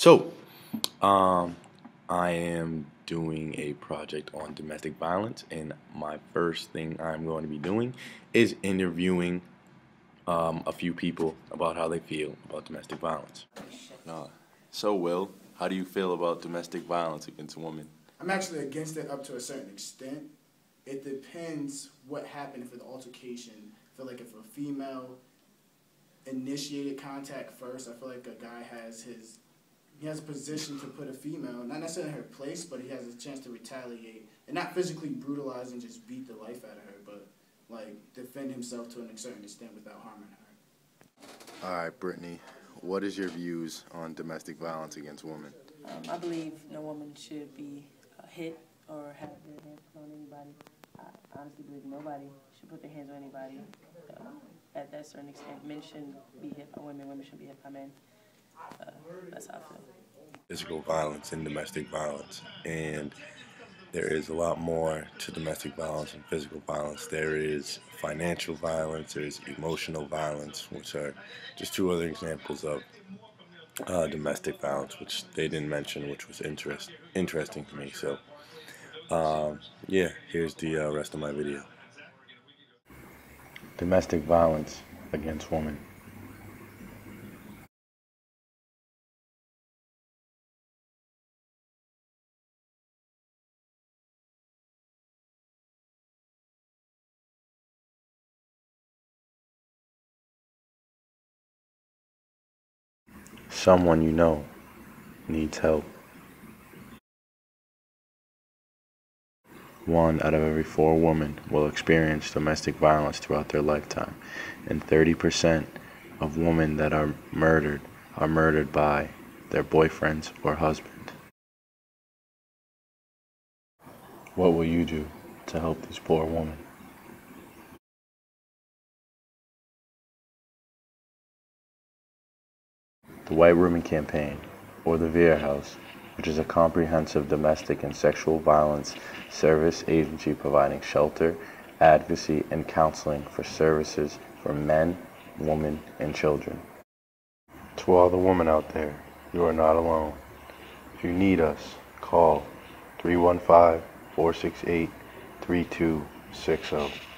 So, um, I am doing a project on domestic violence, and my first thing I'm going to be doing is interviewing um, a few people about how they feel about domestic violence. Uh, so, Will, how do you feel about domestic violence against women? I'm actually against it up to a certain extent. It depends what happened for the altercation. I feel like if a female initiated contact first, I feel like a guy has his he has a position to put a female, not necessarily in her place, but he has a chance to retaliate and not physically brutalize and just beat the life out of her, but like defend himself to an certain extent without harming her. All right, Brittany, what is your views on domestic violence against women? Um, I believe no woman should be uh, hit or have their hands put on anybody. I honestly believe nobody should put their hands on anybody. Uh, at that certain extent, men shouldn't be hit by women, women shouldn't be hit by men. Uh, that's how I feel. Physical violence and domestic violence. And there is a lot more to domestic violence and physical violence. There is financial violence, there's emotional violence, which are just two other examples of uh, domestic violence, which they didn't mention, which was interest, interesting to me. So, um, yeah, here's the uh, rest of my video. Domestic violence against women. Someone you know needs help. One out of every four women will experience domestic violence throughout their lifetime, and 30% of women that are murdered are murdered by their boyfriends or husband. What will you do to help these poor women? The White Ribbon Campaign, or the Vera House, which is a comprehensive domestic and sexual violence service agency providing shelter, advocacy, and counseling for services for men, women, and children. To all the women out there, you are not alone. If you need us, call 315 468 3260.